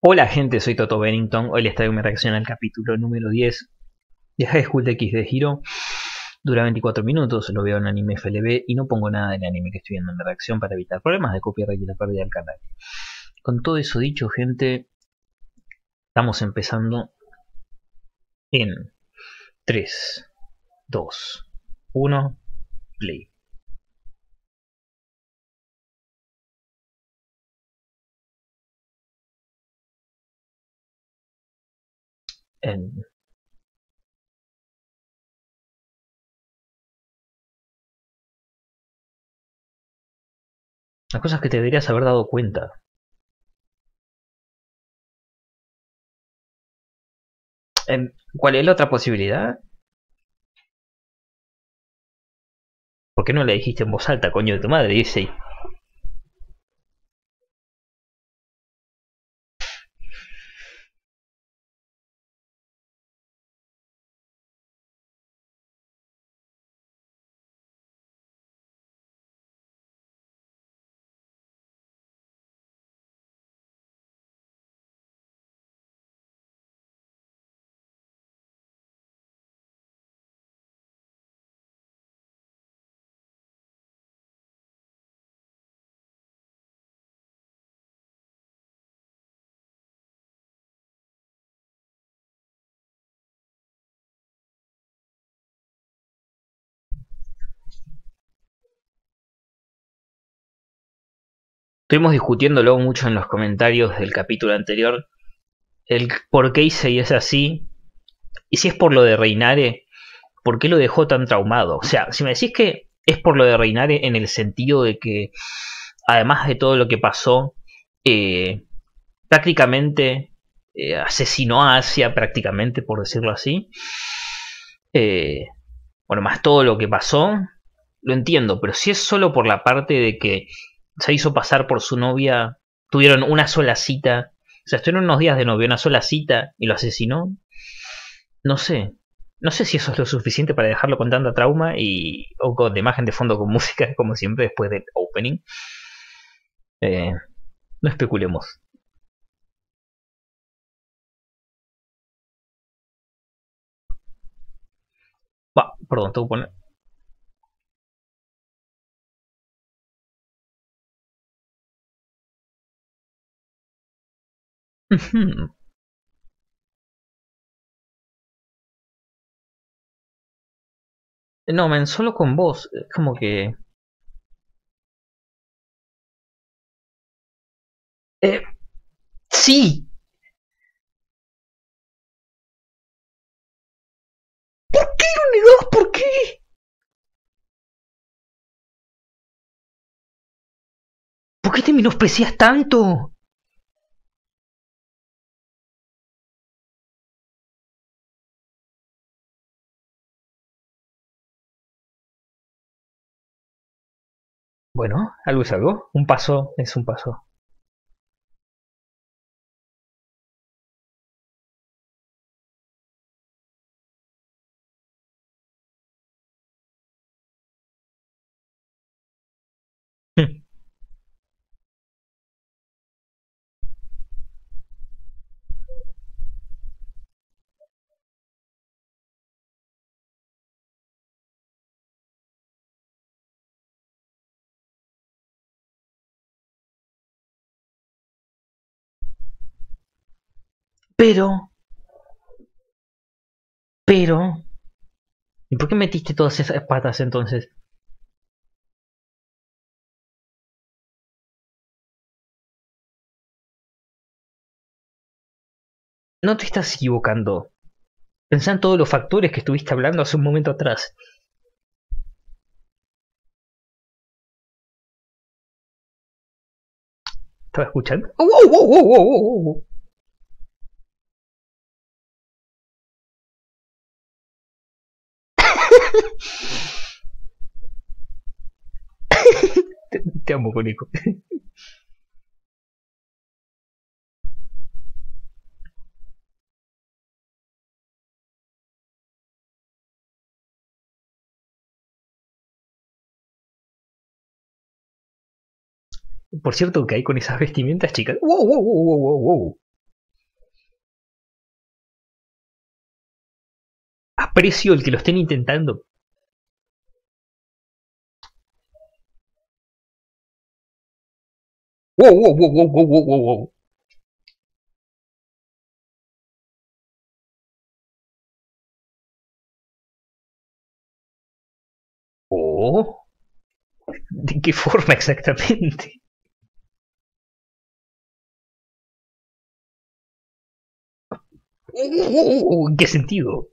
Hola gente, soy Toto Bennington. Hoy les traigo mi reacción al capítulo número 10 de High School X de Hero. Dura 24 minutos, lo veo en anime FLB y no pongo nada del anime que estoy viendo en la reacción para evitar problemas de copyright y la pérdida del canal. Con todo eso dicho, gente, estamos empezando en 3, 2, 1, play. En Las cosas que te deberías haber dado cuenta. Em, ¿Cuál es la otra posibilidad? ¿Por qué no le dijiste en voz alta, coño de tu madre? Dice. Estuvimos discutiéndolo mucho en los comentarios del capítulo anterior. El por qué y es así. Y si es por lo de Reinare, ¿por qué lo dejó tan traumado? O sea, si me decís que es por lo de Reinare en el sentido de que, además de todo lo que pasó, eh, prácticamente eh, asesinó a Asia, prácticamente, por decirlo así. Eh, bueno, más todo lo que pasó, lo entiendo, pero si es solo por la parte de que se hizo pasar por su novia, tuvieron una sola cita, o sea, estuvieron unos días de novio, una sola cita y lo asesinó. No sé, no sé si eso es lo suficiente para dejarlo con tanta trauma y o con de imagen de fondo con música, como siempre después del opening. Eh, no especulemos. Va, perdón, tengo que poner. No, men, solo con vos. Es como que. Eh. ¡Sí! ¿Por qué ¿Por qué? ¿Por qué te menosprecias tanto? Bueno, algo es algo. Un paso es un paso. Pero... Pero... ¿Y por qué metiste todas esas patas entonces? No te estás equivocando. Pensá en todos los factores que estuviste hablando hace un momento atrás. ¿Estaba escuchando? ¡Oh, oh, oh, Por cierto, que hay con esas vestimentas, chicas. ¡Wow, wow, wow, wow, wow! Aprecio el que lo estén intentando, Wow, wow, wow, wow, wow, wow, wow, wow. Oh. ¿De qué forma exactamente? ¿En qué sentido?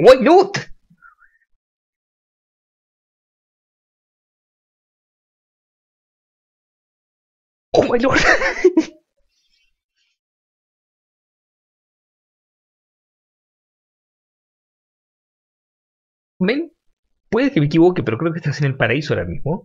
Why not? Oh my lord. Puede que me equivoque, pero creo que estás en el paraíso ahora mismo.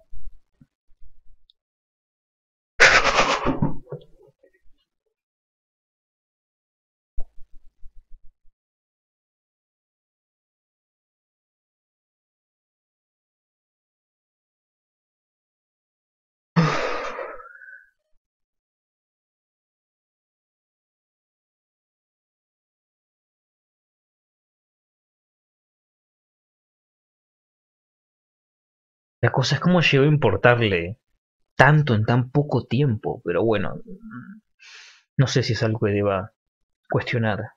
La cosa es cómo llegó a importarle tanto en tan poco tiempo, pero bueno, no sé si es algo que deba cuestionar.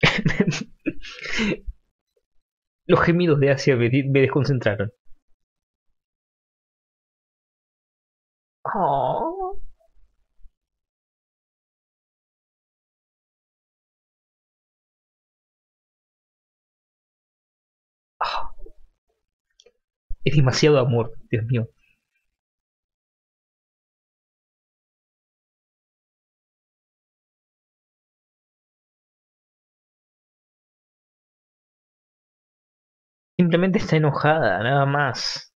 Los gemidos de Asia me, me desconcentraron. Oh. Es demasiado amor, Dios mío. Simplemente está enojada, nada más.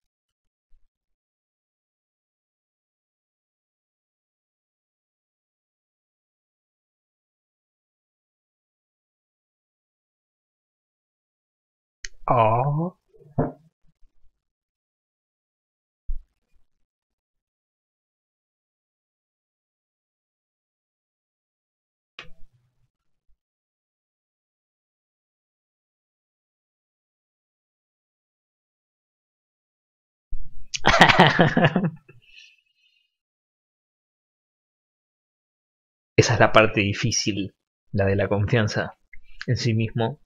Oh. Esa es la parte difícil, la de la confianza en sí mismo.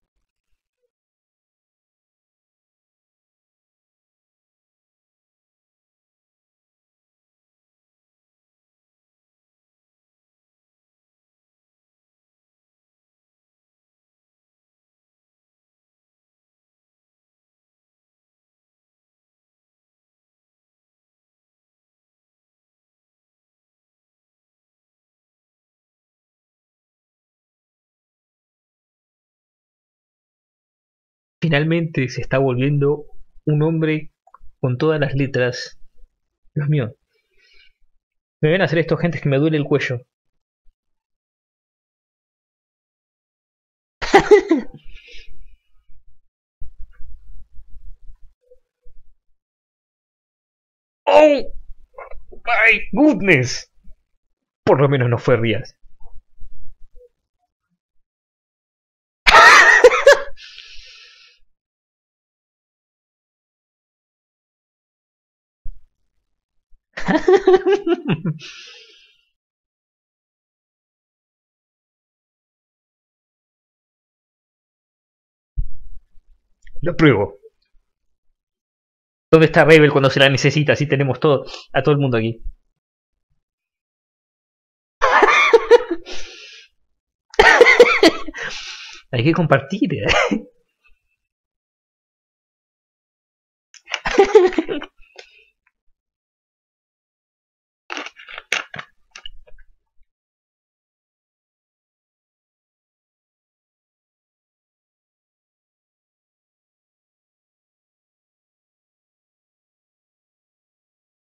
Finalmente se está volviendo un hombre con todas las letras. Dios mío. Me ven a hacer esto, gente, que me duele el cuello. ¡Oh! ¡My goodness! Por lo menos no fue Rías. Lo pruebo. ¿Dónde está Rebel cuando se la necesita? Así tenemos todo, a todo el mundo aquí. Hay que compartir. Eh.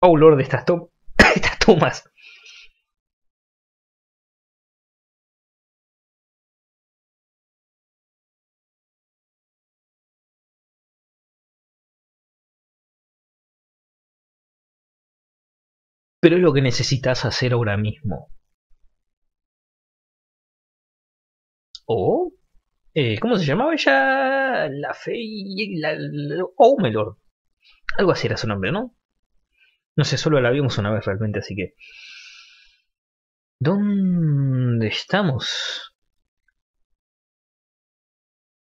Oh, Lord, estas, estas tomas. Pero es lo que necesitas hacer ahora mismo. O... Eh, ¿Cómo se llamaba ella? La fe... La, la, Melord. Algo así era su nombre, ¿no? No sé, solo la vimos una vez realmente, así que... ¿Dónde estamos?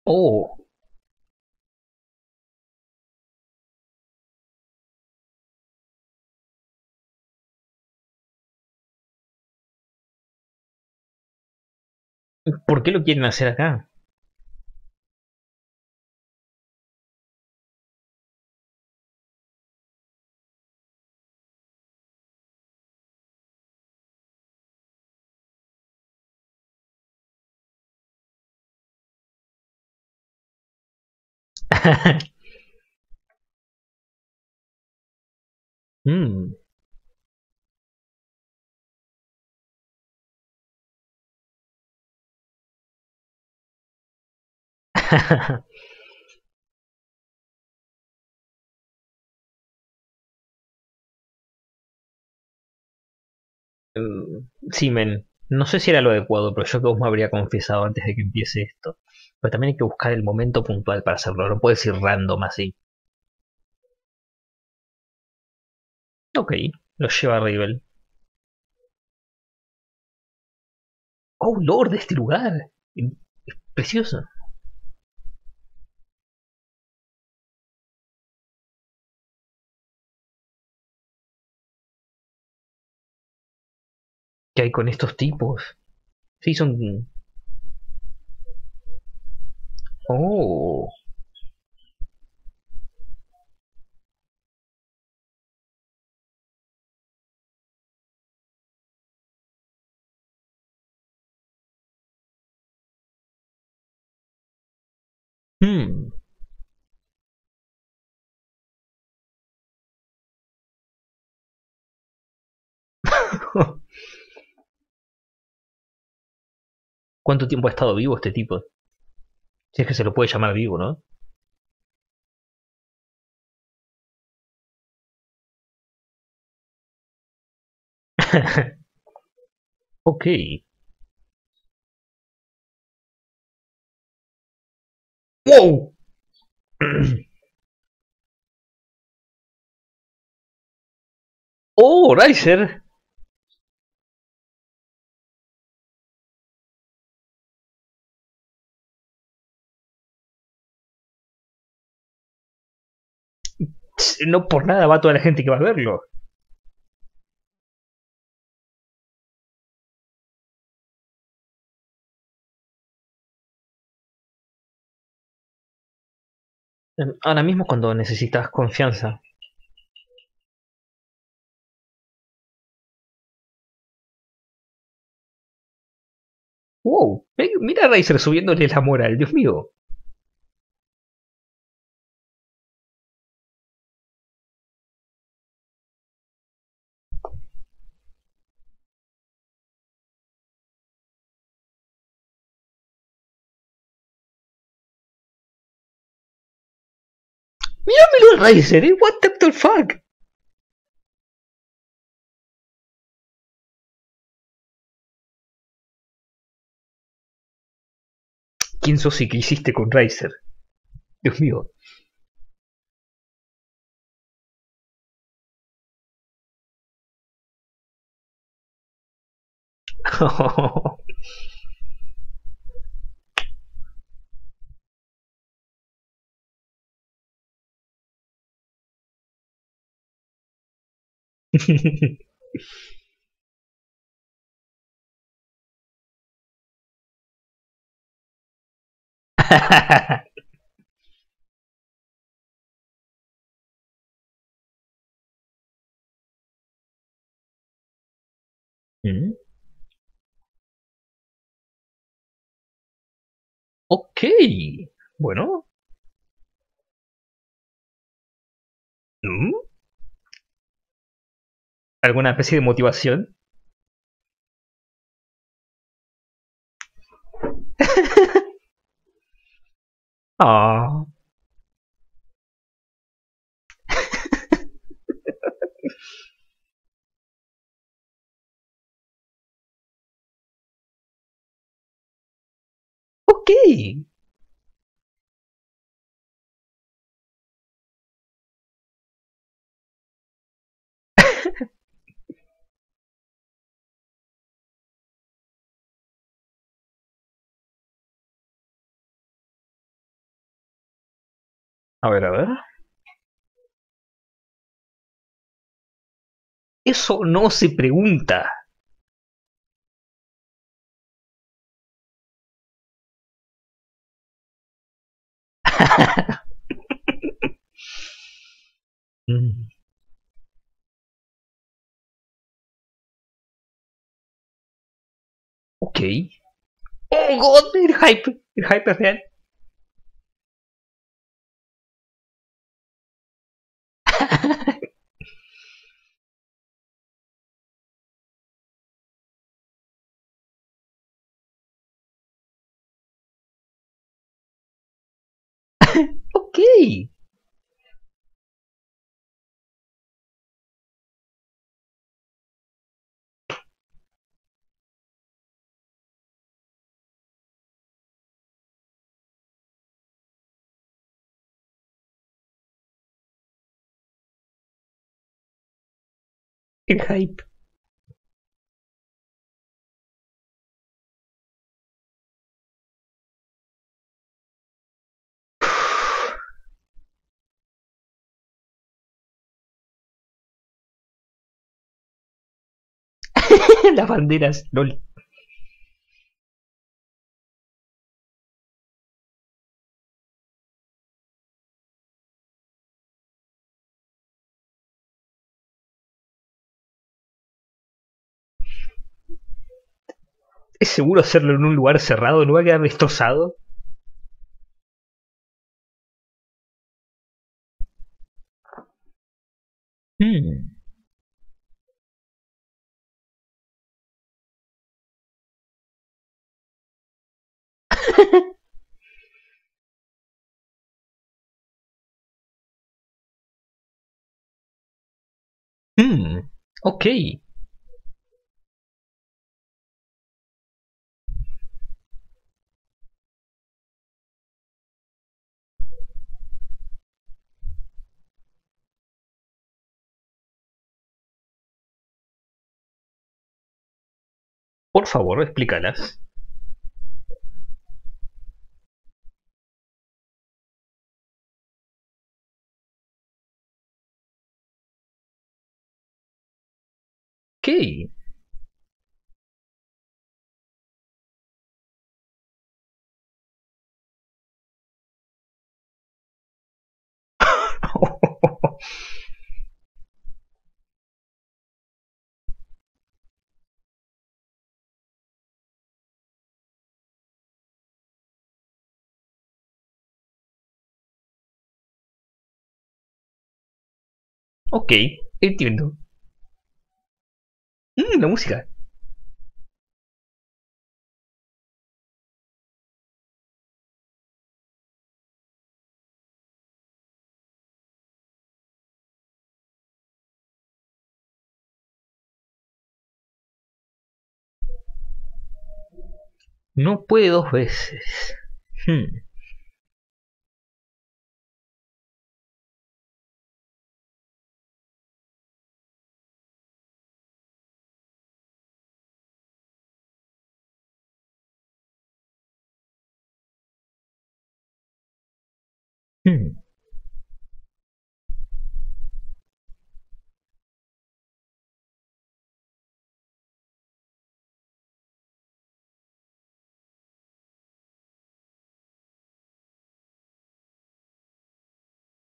Oh. ¿Por qué lo quieren hacer acá? mm. sí, men. No sé si era lo adecuado, pero yo que vos me habría confesado antes de que empiece esto. Pero también hay que buscar el momento puntual para hacerlo. No puedes ir random así. Ok, lo lleva a Rivel. Oh, Lord, este lugar. Es precioso. ¿Qué hay con estos tipos? Sí, son... Oh. Hmm. ¿Cuánto tiempo ha estado vivo este tipo? Si es que se lo puede llamar vivo, ¿no? ok. ¡Wow! ¡Oh, Riser! No por nada va toda la gente que va a verlo. Em, ahora mismo cuando necesitas confianza. Wow, mira a Razer subiéndole la moral, Dios mío. Ray City? Eh? What the, fuck? ¿Quién sos y qué hiciste con Razer? Dios mío. ¿Mm? Ok, bueno. ¿Mm? ¿Alguna especie de motivación? Ah. ok. A ver, a ver. Eso no se pregunta. Mm. Ok. Oh god, el hype. El hype es real. El hype. Las banderas, lol. ¿Es seguro hacerlo en un lugar cerrado? ¿No va a quedar destrozado? Hmm. Hmm. Ok. Por favor, explícalas. ¿Qué? Ok, entiendo. Mm, la música. No puede dos veces. Hmm. Hmm.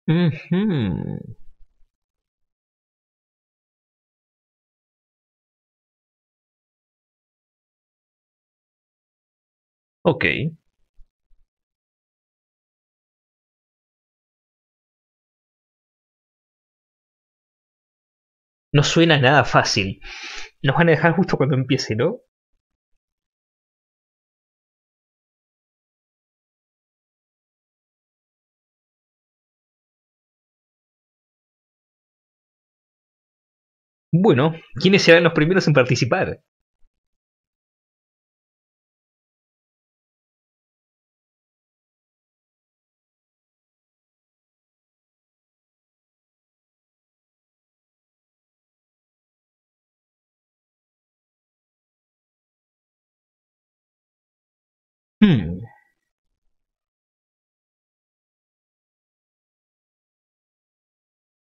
Mm-hmm. Okay. No suena nada fácil. Nos van a dejar justo cuando empiece, ¿no? Bueno, ¿quiénes serán los primeros en participar?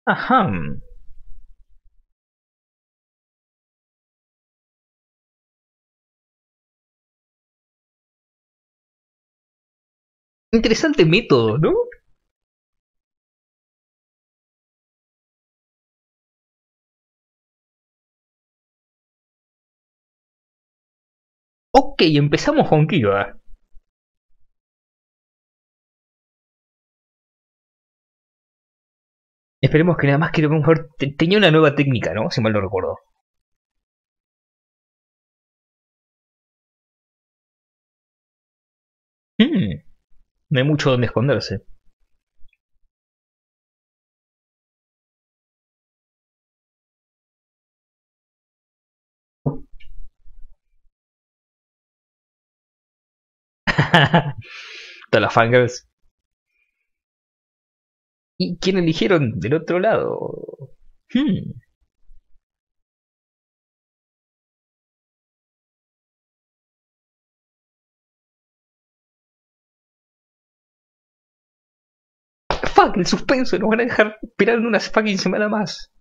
Ajá. Interesante método, ¿no? Ok, empezamos con Kiva. Esperemos que nada más que lo mejor te- tenía una nueva técnica, ¿no? Si mal no recuerdo. Hmm, No hay mucho donde esconderse. Todas las fangirls. ¿Y quién eligieron del otro lado? Hmm. Fuck, el suspenso, nos van a dejar esperando una fucking semana más.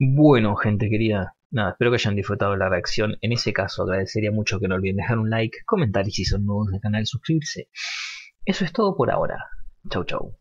Bueno, gente querida, nada, espero que hayan disfrutado la reacción. En ese caso, agradecería mucho que no olviden dejar un like, comentar y si son nuevos del canal, suscribirse. Eso es todo por ahora. Chau, chau.